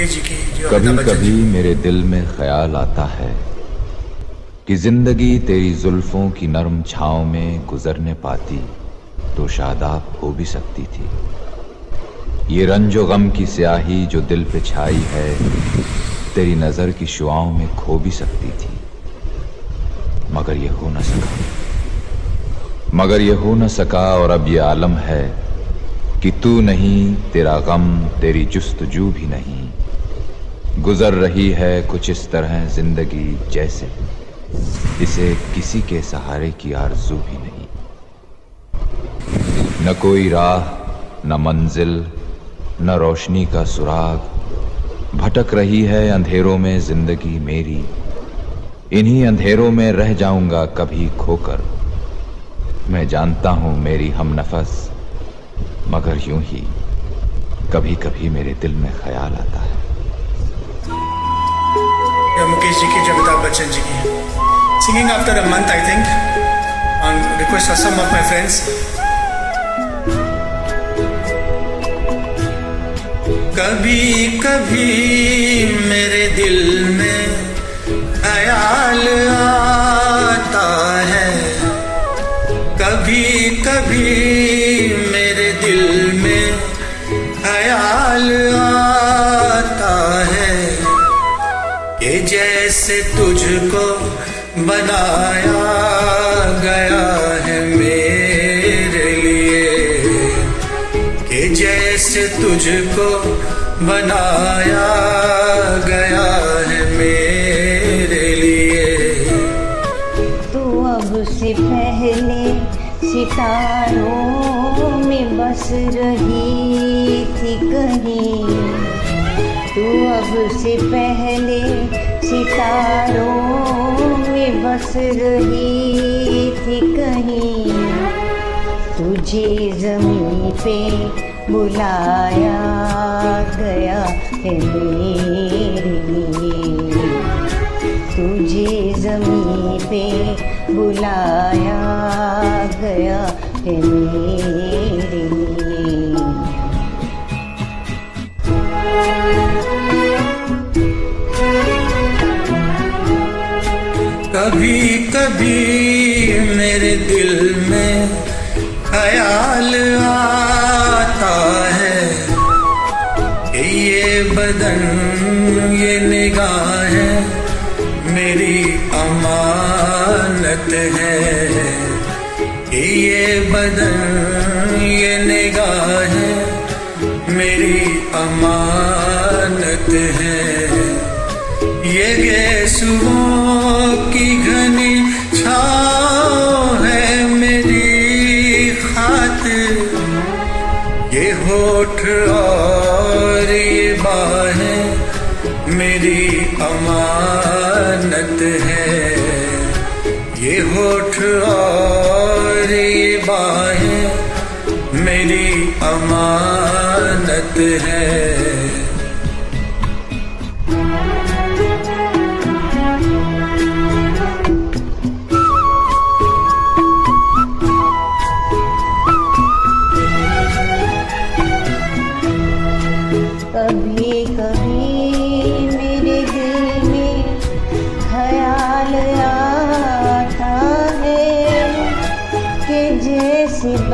कभी कभी मेरे दिल में ख्याल आता है कि ज़िंदगी तेरी जुल्फों की नरम छांव में गुजरने पाती तो शादाब हो भी सकती थी। ये रंजो गम की स्याही जो दिल पे छाई है तेरी नज़र की शुआओं में खो भी सकती थी। मगर ये हो न सका। मगर ये हो न सका और अब ये आलम है कि तू नहीं तेरा गम तेरी जुस्तजू भी नहीं। गुजर रही है कुछ इस तरह ज़िंदगी जैसे। इसे किसी के सहारे की आरज़ू भी नहीं। न कोई राह, न मंजिल, न रोशनी का सुराग। भटक रही है अंधेरों में ज़िंदगी मेरी। इन्हीं अंधेरों में रह जाऊँगा कभी खोकर। मैं जानता हूँ मेरी हम नफस, मगर यूँ ही कभी कभी मेरे दिल में ख्याल आता है। मुकेश जी की जो अमिताभ बच्चन जी की singing after a month I think on request of some of my friends कभी कभी मेरे दिल में ख्याल आता जैसे तुझको बनाया गया है मेरे लिए, कि जैसे तुझको बनाया गया है मेरे लिए। तू अब से पहले सितारों में बस रही थी कहीं। तू अब से पहले सितारों में बस रही थी कहीं। तुझे ज़मीन पे बुलाया गया है मेरे लिए। तुझे ज़मीन पे बुलाया गया है मेरे लिए। कभी कभी मेरे दिल में ख्याल आता है ये बदन, ये निगाहें मेरी अमानत है। ये बदन, ये निगाहें मेरी अमानत है। ये गेसुओं होठ और ये बाहें मेरी अमानत है। ये होठ और ये बाहें मेरी अमानत है।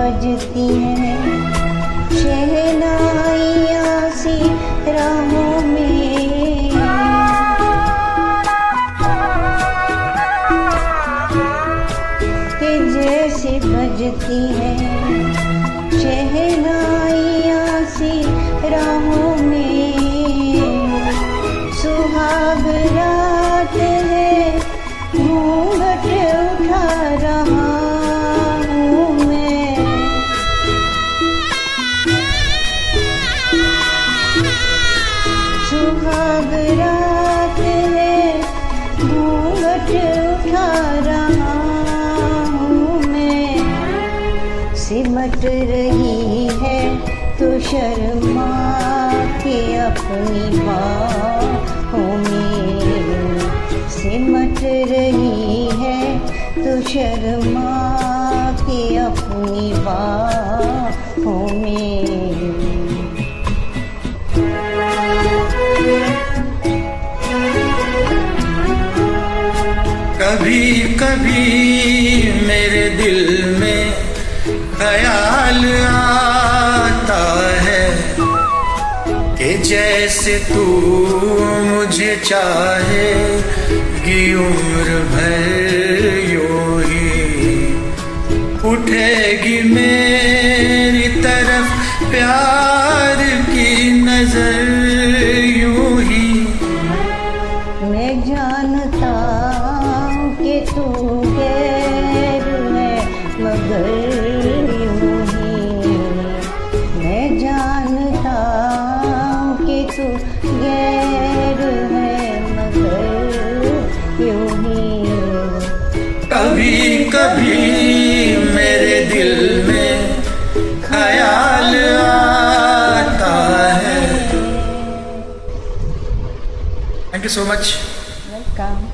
बजती हैं। शहनाइया सी राहों में। के जैसे बजती हैं। शहनाइया सी राहों सिमट रही है तो शर्मा के अपनी बाहों में सिमट रही है तो शर्मा के अपनी बाहों में। कभी कभी मेरे दिल ख्याल आता है कि जैसे तू मुझे चाहे कि उम्र भर यो ही उठेगी मेरी तरफ़ प्यार की नज़र मैं जानता कि तू गैर है मगर यूँ ही? कभी कभी मेरे दिल में ख्याल आता है। Thank you so much welcome